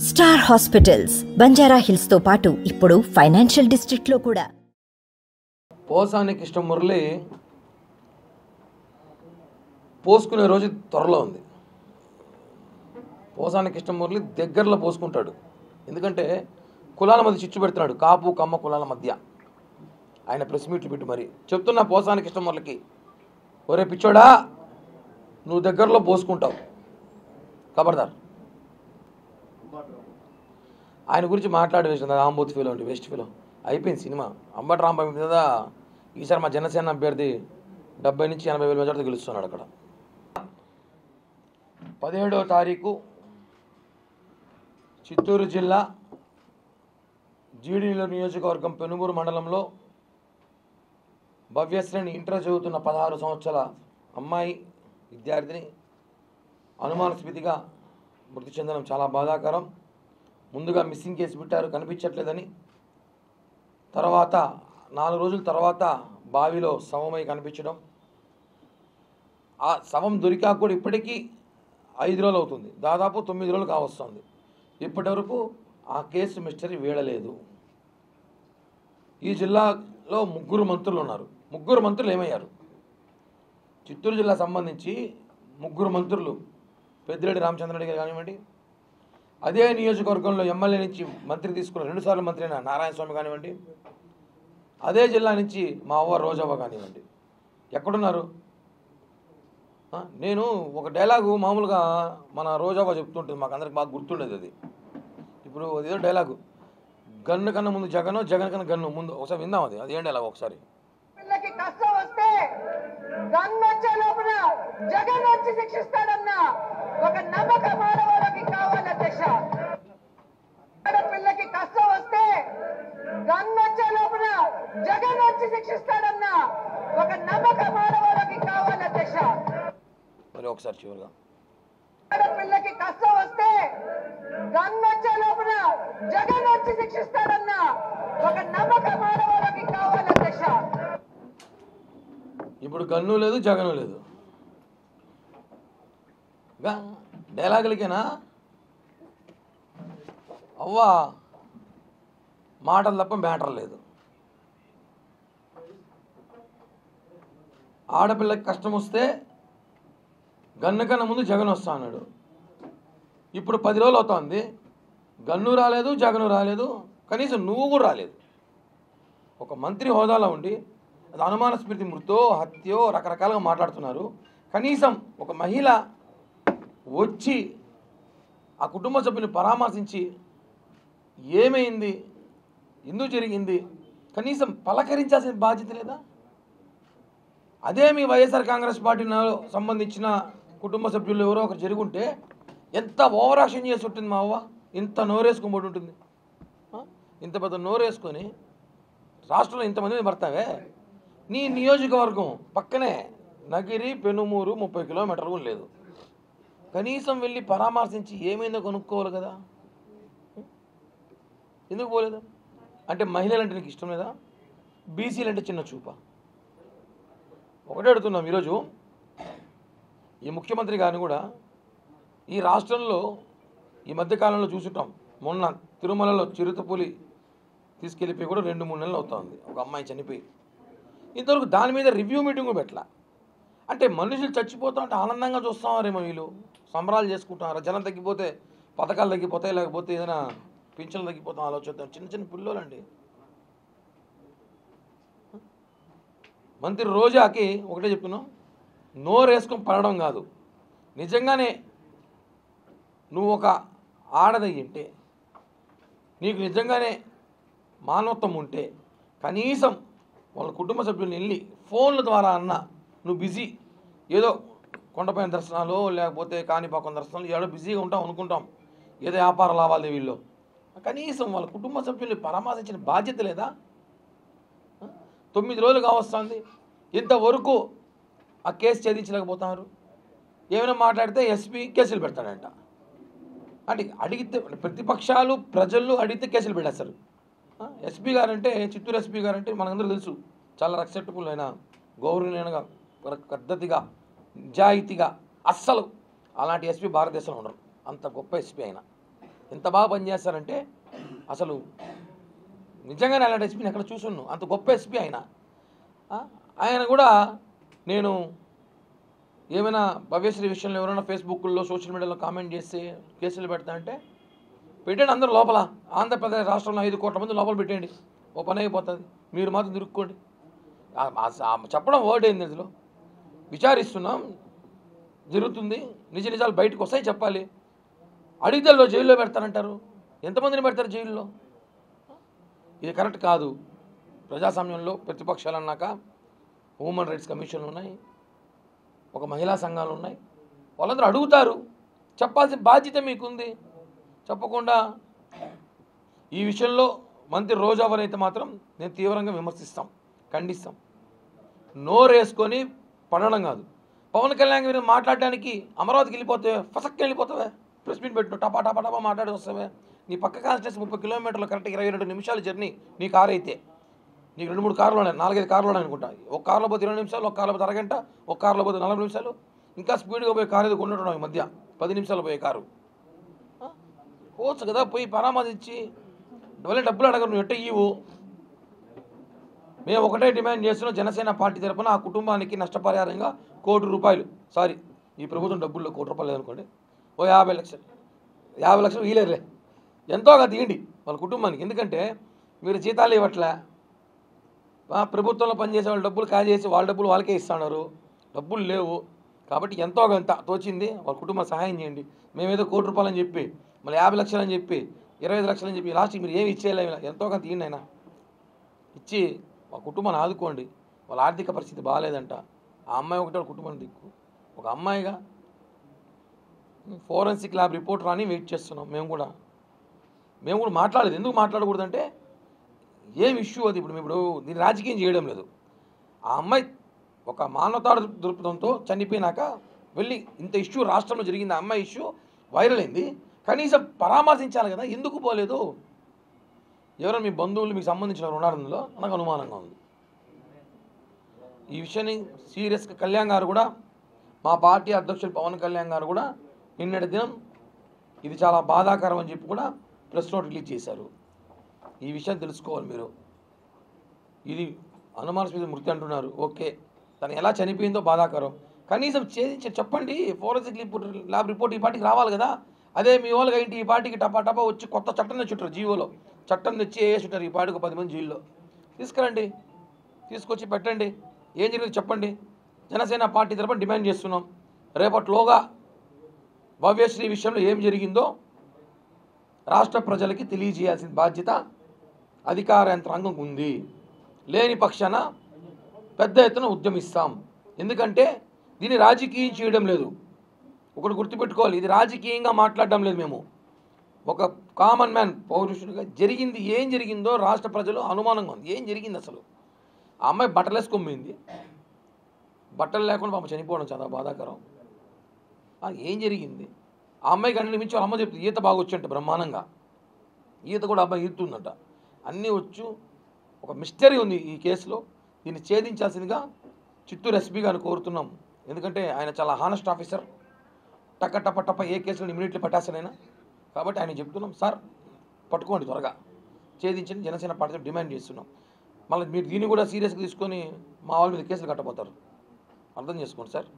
Star hospitals Banjara హిల్స్తో పాటు ఇప్పుడు financial డిస్ట్రిక్ట్లో కూడా. పోసానికి ఇష్టం మురళి పోసుకునే రోజు త్వరలో ఉంది. పోసానికి ఇష్టం మురళి దగ్గరలో పోసుకుంటాడు. ఎందుకంటే కులాల మధ్య చిచ్చు పెడుతున్నాడు. కాపు కమ్మ కులాల మధ్య. ఆయన ప్రెస్ మీట్లు పెట్టి మరి. చెప్తున్న పోసానికి ఇష్టం మురళికి. ఒరే పిచ్చోడా నువ్వు దగ్గరలో పోసుకుంటావు. ఖబర్దార్ ఆయన గురించి మాట్లాడి వేసిన ఆంబూత్ ఫీలో అంటే వెస్ట్ ఫీలో. అయిపోయింది సినిమా. అంబటి రాంబాబు మీద ఈసారి మా జనసేన అభ్యర్థి డెబ్బై నుంచి ఎనభై వేల మెజార్టీ గెలుస్తున్నాడు అక్కడ. పదిహేడవ తారీఖు చిత్తూరు జిల్లా జీడీలో నియోజకవర్గం పెనుమూరు మండలంలో భవ్యశ్రేణి ఇంటర్ చదువుతున్న పదహారు సంవత్సరాల అమ్మాయి విద్యార్థిని అనుమానాస్పదిగా మృతి చెందడం చాలా బాధాకరం. ముందుగా మిస్సింగ్ కేసు పెట్టారు కనిపించట్లేదని. తర్వాత నాలుగు రోజుల తర్వాత బావిలో శవమై కనిపించడం. ఆ శవం దొరికా కూడా ఇప్పటికీ ఐదు రోజులు అవుతుంది. దాదాపు తొమ్మిది రోజులు కావస్తుంది ఇప్పటి వరకు ఆ కేసు మిస్టరీ వీడలేదు. ఈ జిల్లాలో ముగ్గురు మంత్రులు ఉన్నారు. ముగ్గురు మంత్రులు ఏమయ్యారు? చిత్తూరు జిల్లా సంబంధించి ముగ్గురు మంత్రులు పెద్దిరెడ్డి రామచంద్రరెడ్డి గారు కానివ్వండి. అదే నియోజకవర్గంలో ఎమ్మెల్యే నుంచి మంత్రి తీసుకున్న రెండుసార్లు మంత్రి అయిన నారాయణ స్వామి కానివ్వండి. అదే జిల్లా నుంచి మా అవ్వ రోజవ్వ కానివ్వండి. ఎక్కడున్నారు? నేను ఒక డైలాగు మామూలుగా మన రోజవ్వ చెప్తుంటుంది మాకు అందరికి బాగా గుర్తుండేది అది. ఇప్పుడు అదేదో డైలాగు. గన్ను కన్నా ముందు జగను జగన్ కన్నా గన్ను ముందు ఒకసారి విందాం అది. అది ఏం డైలాగ్ ఒకసారి? కష్టం వస్తే వచ్చే లోపల జగన్ వచ్చి శిక్షిస్తాడన్నా. ఒక నమ్మకం ఆడవాళ్ళకి కావాలి అధ్యక్ష పిల్లకి కష్టం వస్తే గన్ వచ్చే లోపల జగన్ వచ్చి శిక్షిస్తాడన్న ఒక నమ్మకం ఆడవాళ్ళకి కావాలి అధ్యక్ష మరి ఒకసారి చివరిగా. పిల్లకి కష్టం వస్తే గన్ వచ్చే లోపల జగన్ వచ్చి శిక్షిస్తాడన్న ఒక నమ్మకం ఆడవాళ్ళకి కావాలి అధ్యక్ష ఇప్పుడు గన్ను లేదు జగను లేదు. గా డైలాగులకేనా? అవ్వా మాటలు తప్ప మ్యాటర్ లేదు. ఆడపిల్లకి కష్టం వస్తే గన్ను కన్నా ముందు జగన్ వస్తా అన్నాడు. ఇప్పుడు పది రోజులు అవుతోంది. గన్ను రాలేదు జగను రాలేదు. కనీసం నువ్వు కూడా రాలేదు. ఒక మంత్రి హోదాలో ఉండి అది అనుమానస్మృతి మృతో హత్యో రకరకాలుగా మాట్లాడుతున్నారు. కనీసం ఒక మహిళ వచ్చి ఆ కుటుంబ సభ్యుని పరామర్శించి ఏమైంది? ఎందుకు జరిగింది? కనీసం పలకరించాల్సిన బాధ్యత లేదా? అదే మీ వైఎస్ఆర్ కాంగ్రెస్ పార్టీ సంబంధించిన కుటుంబ సభ్యులు ఎవరో ఒకరు జరుగుంటే ఎంత ఓవర్ యాక్షన్ చేసి ఉంటుంది మా అవ్వ? ఇంత నోరేసుకొని ఉంటుంది ఇంత పెద్ద నోరేసుకొని రాష్ట్రంలో ఇంతమంది పడతావే? నీ నియోజకవర్గం పక్కనే నగిరి పెనుమూరు ముప్పై కిలోమీటర్లు లేదు. కనీసం వెళ్ళి పరామర్శించి ఏమైందో కొనుక్కోవాలి కదా. ఎందుకు పోలేదు? అంటే మహిళలు అంటే నీకు ఇష్టం లేదా? బీసీలు అంటే చిన్న చూప. ఒకటే అడుగుతున్నాం ఈరోజు. ఈ ముఖ్యమంత్రి గారిని కూడా ఈ రాష్ట్రంలో ఈ మధ్యకాలంలో చూసుంటాం మొన్న తిరుమలలో చిరుతపులి తీసుకెళ్ళిపోయి కూడా రెండు మూడు నెలలు అవుతుంది ఒక అమ్మాయి చనిపోయి ఇంతవరకు దాని మీద రివ్యూ మీటింగ్ పెట్టాల. అంటే మనుషులు చచ్చిపోతుంటే ఆనందంగా చూస్తామారేమో వీళ్ళు. సంబరాలు చేసుకుంటున్నారు జనం తగ్గిపోతే పథకాలు తగ్గిపోతాయి? లేకపోతే ఏదైనా పింఛన్లు తగ్గిపోతాం ఆలోచిద్దాం. చిన్న చిన్న పిల్లోలండి. మంత్రి రోజాకి ఒకటే చెప్తున్నాం. నోరు వేసుకొని పడడం కాదు. నిజంగానే నువ్వు ఒక ఆడదయ్యి ఉంటే నీకు నిజంగానే మానవత్వం ఉంటే కనీసం వాళ్ళ కుటుంబ సభ్యులు వెళ్ళి ఫోన్ల ద్వారా అన్నా నువ్వు బిజీ. ఏదో కొండపైన దర్శనాలు లేకపోతే కాణిపాకం దర్శనాలు ఏడో బిజీగా ఉంటాం అనుకుంటాం. ఏదో వ్యాపార లావాదేవీల్లో వీళ్ళు. కనీసం వాళ్ళ కుటుంబ సభ్యుల్ని పరామర్శించిన బాధ్యత లేదా? తొమ్మిది రోజులు కావస్తుంది. ఇంతవరకు ఆ కేసు ఛేదించలేకపోతున్నారు. ఏమైనా మాట్లాడితే ఎస్పీ కేసులు పెడతాడంట. అంటే అడిగితే ప్రతిపక్షాలు ప్రజలు అడిగితే కేసులు పెట్టేస్తారు. ఎస్పీ గారంటే చిత్తూరు ఎస్పీ గారంటే మనందరూ తెలుసు. చాలా రెస్పెక్టబుల్ అయిన గౌరవనీయంగా పద్ధతిగా నిజాయితీగా అస్సలు అలాంటి ఎస్పీ భారతదేశంలో ఉండరు. అంత గొప్ప ఎస్పీ అయినా ఎంత బాగా పనిచేస్తారంటే అసలు నిజంగానే అలాంటి ఎస్పీని ఎక్కడ చూసున్నాను అంత గొప్ప ఎస్పీ ఆయన. ఆయన కూడా నేను ఏమైనా భవ్యశ్రీ విషయంలో ఎవరైనా ఫేస్బుక్లో సోషల్ మీడియాలో కామెంట్ చేసి కేసులు పెడతా అంటే పెట్టండి అందరూ లోపల. ఆంధ్రప్రదేశ్ రాష్ట్రంలో ఐదు కోట్ల మంది లోపల పెట్టండి ఓ పని అయిపోతుంది. మీరు మాత్రం తిరుక్కోండి. చెప్పడం వర్డ్ ఏంది ఇందులో? విచారిస్తున్నాం. జరుగుతుంది. నిజ నిజాలు బయటకు వస్తాయి చెప్పాలి. అడిగితేలో జైల్లో పెడతారంటారు. ఎంతమందిని పెడతారు జైల్లో? ఇది కరెక్ట్ కాదు. ప్రజాస్వామ్యంలో ప్రతిపక్షాలు అన్నాక హ్యూమన్ రైట్స్ కమిషన్లు ఉన్నాయి. ఒక మహిళా సంఘాలు ఉన్నాయి. వాళ్ళందరూ అడుగుతారు. చెప్పాల్సిన బాధ్యత మీకుంది. చెప్పకుండా ఈ విషయంలో మంత్రి రోజావర్ అయితే మాత్రం నేను తీవ్రంగా విమర్శిస్తాం ఖండిస్తాం. నోరేసుకొని పడడం కాదు. పవన్ కళ్యాణ్ మీరు మాట్లాడడానికి అమరావతికి వెళ్ళిపోతే ఫసక్కి వెళ్ళిపోతావే? ప్రెస్ మీట్ పెట్టు టపా టపా టపా మాట్లాడి వస్తావే? నీ పక్క కాన్స్టెన్స్ ముప్పై కిలోమీటర్లు కరెక్ట్గా ఇరవై రెండు నిమిషాల జర్నీ నీ కారు అయితే. నీకు రెండు మూడు కార్లు ఉన్నాయి నాలుగైదు కార్లు ఉన్నాయి అనుకుంటా. ఒక కార్లో పోతే ఇరవై నిమిషాలు ఒక కార్లో పోతే అరగంట ఒక కార్లో పోతే నలభై నిమిషాలు. ఇంకా స్పీడ్గా పోయే కారు ఏదో కొనుంటున్నాం ఈ మధ్య. పది నిమిషాలు పోయే కారు. పోవచ్చు కదా పోయి పరామర్శించి. డబ్బులే డబ్బులు అడగరు నువ్వు ఎట్ట ఇవ్వు మేము ఒకటే డిమాండ్ చేస్తున్నాం జనసేన పార్టీ తరపున ఆ కుటుంబానికి నష్టపరిహారంగా కోటి రూపాయలు. సారీ ఈ ప్రభుత్వం డబ్బుల్లో కోటి రూపాయలు లేదనుకోండి. ఓ యాభై లక్షలు. యాభై లక్షలు వీలేరులే. ఎంతోగా తీయండి వాళ్ళ కుటుంబానికి. ఎందుకంటే మీరు జీతాలు ఇవ్వట్లే. ఆ ప్రభుత్వంలో పనిచేసే వాళ్ళు డబ్బులు కాజేసి వాళ్ళ డబ్బులు వాళ్ళకే ఇస్తున్నారు. డబ్బులు లేవు. కాబట్టి ఎంతో కొంత తోచింది వాళ్ళ కుటుంబం సహాయం చేయండి. మేమేదో కోటి రూపాయలు అని చెప్పి మళ్ళీ యాభై లక్షలు అని చెప్పి ఇరవై ఐదు లక్షలు అని చెప్పి లాస్ట్కి మీరు ఏమి ఇచ్చేయలేము ఎంతో కొంత తీయండి అయినా ఇచ్చి మా కుటుంబాన్ని ఆదుకోండి. వాళ్ళ ఆర్థిక పరిస్థితి బాగాలేదంట ఆ అమ్మాయి ఒకటే వాళ్ళ కుటుంబాన్ని దిక్కు. ఒక అమ్మాయిగా ఫోరెన్సిక్ ల్యాబ్ రిపోర్ట్ రాని వెయిట్ చేస్తున్నాం. మేము కూడా. మేము కూడా మాట్లాడలేదు. ఎందుకు మాట్లాడకూడదంటే ఏం ఇష్యూ అది ఇప్పుడు? మేము ఇప్పుడు దీన్ని రాజకీయం చేయడం లేదు. ఆ అమ్మాయి ఒక మానవతా దృక్పథంతో చనిపోయినాక వెళ్ళి ఇంత ఇష్యూ రాష్ట్రంలో జరిగింది. ఆ అమ్మాయి ఇష్యూ వైరల్ అయింది. కనీసం పరామర్శించాలి కదా. ఎందుకు పోలేదు? ఎవరైనా మీ బంధువులు మీకు సంబంధించిన ఉన్నారు అందులో నాకు అనుమానంగా ఉంది. ఈ విషయాన్ని సీరియస్గా కళ్యాణ్ గారు కూడా మా పార్టీ అధ్యక్షులు పవన్ కళ్యాణ్ గారు కూడా నిన్నటి దినం ఇది చాలా బాధాకరం అని చెప్పి కూడా ప్రెస్ నోట్ రిలీజ్ చేశారు. ఈ విషయం తెలుసుకోవాలి మీరు. ఇది అనుమానాస్పద మృతి అంటున్నారు ఓకే. తను ఎలా చనిపోయిందో బాధాకరం. కనీసం చేసి చెప్పండి ఫోరెన్సిక్ రిపోర్ట్ ల్యాబ్ రిపోర్ట్ ఈ పార్టీకి రావాలి కదా. అదే మీ వాళ్ళకి ఇంటి ఈ పార్టీకి టపా టపా వచ్చి కొత్త చట్టం తెచ్చుంటారు జీవోలో. చట్టం తెచ్చి వేసుంటారు ఈ పార్టీకి పది మంది జైల్లో తీసుకురండి. తీసుకొచ్చి పెట్టండి. ఏం జరిగిందో చెప్పండి. జనసేన పార్టీ తరపున డిమాండ్ చేస్తున్నాం. రేపట్లోగా భవ్యశ్రీ విషయంలో ఏం జరిగిందో రాష్ట్ర ప్రజలకి తెలియజేయాల్సిన బాధ్యత అధికార యంత్రాంగం ఉంది. లేని పక్షాన పెద్ద ఎత్తున ఉద్యమిస్తాం. ఎందుకంటే దీన్ని రాజకీయం చేయడం లేదు. ఒకటి గుర్తుపెట్టుకోవాలి ఇది రాజకీయంగా మాట్లాడడం లేదు మేము. ఒక కామన్ మ్యాన్ పౌరుషుడిగా జరిగింది ఏం జరిగిందో రాష్ట్ర ప్రజలు అనుమానంగా ఉంది. ఏం జరిగింది అసలు? ఆ అమ్మాయి బట్టలు వేసుకొమ్మింది బట్టలు లేకుండా పాప చనిపోవడం చాలా బాధాకరం. ఏం జరిగింది? ఆ అమ్మాయి అన్ని మించి వాళ్ళ అమ్మ చెప్తుంది ఈత బాగా వచ్చంట బ్రహ్మాండంగా. ఈత కూడా అబ్బాయి ఈతుందంట అన్నీ వచ్చు. ఒక మిస్టరీ ఉంది ఈ కేసులో. దీన్ని ఛేదించాల్సిందిగా చిత్తూరు ఎస్పీ గారిని కోరుతున్నాం. ఎందుకంటే ఆయన చాలా హానెస్ట్ ఆఫీసర్ టక్క టప్ప టప్ప ఏ కేసులను ఇమీడియట్లీ పట్టేస్తానైనా? కాబట్టి ఆయన చెప్తున్నాం సార్ పట్టుకోండి త్వరగా. ఛేదించండి జనసేన పార్టీ డిమాండ్ చేస్తున్నాం. మళ్ళీ మీరు దీన్ని కూడా సీరియస్గా తీసుకొని మా వాళ్ళ మీద కేసులు కట్టబోతారు. అర్థం చేసుకోండి సార్.